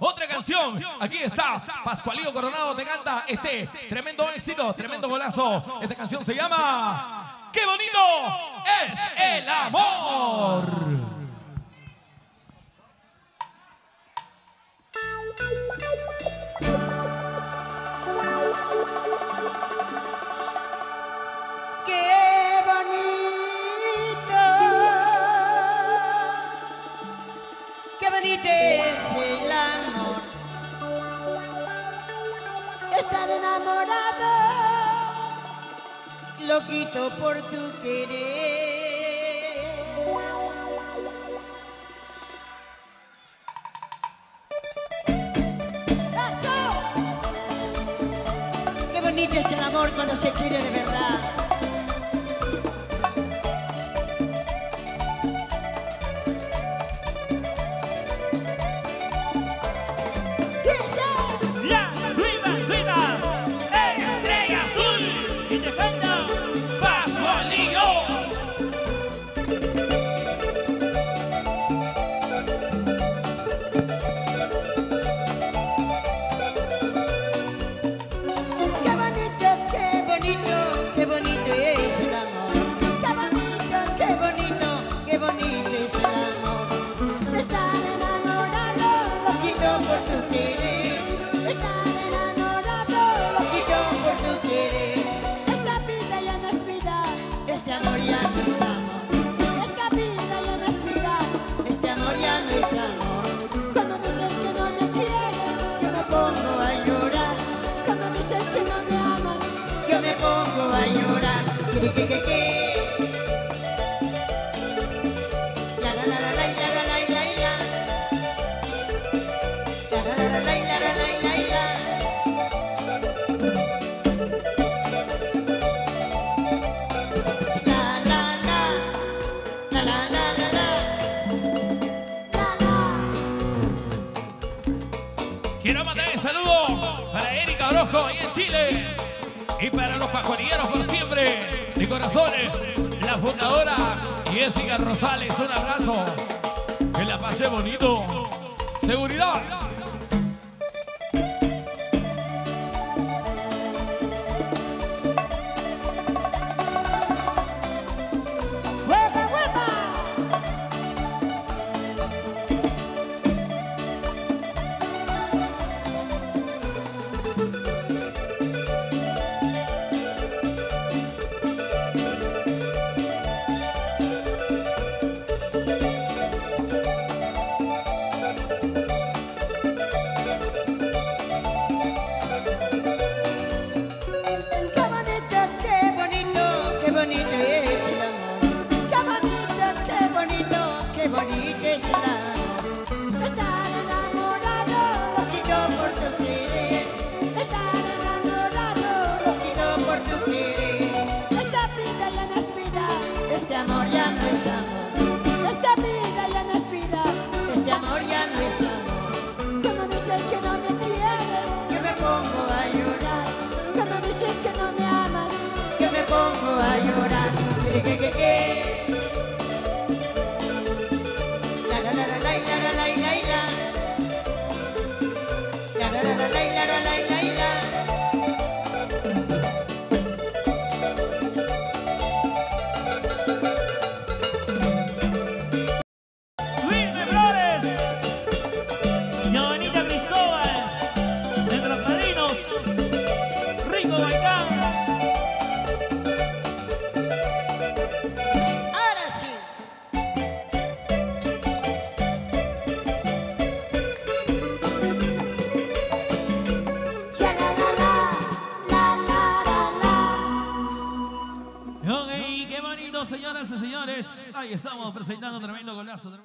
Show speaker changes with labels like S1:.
S1: Otra canción. Aquí está Pascualito Coronado te canta este tremendo éxito, tremendo golazo. Esta canción se llama ¡Qué bonito es el amor!
S2: Benítez. estar enamorado, loquito por tu querer. ¡Nacho! Qué bonito es el amor cuando se quiere de verdad.
S1: Quiero mandar un saludo para Erika Orozco ahí en Chile y para los pajuarilleros por siempre corazones, la fundadora Jessica Rosales. Un abrazo. Que la pase bonito. Seguridad.
S3: señoras y señores. Ahí estamos presentando tremendo golazo.